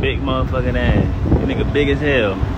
Big motherfucking ass. That nigga big as hell.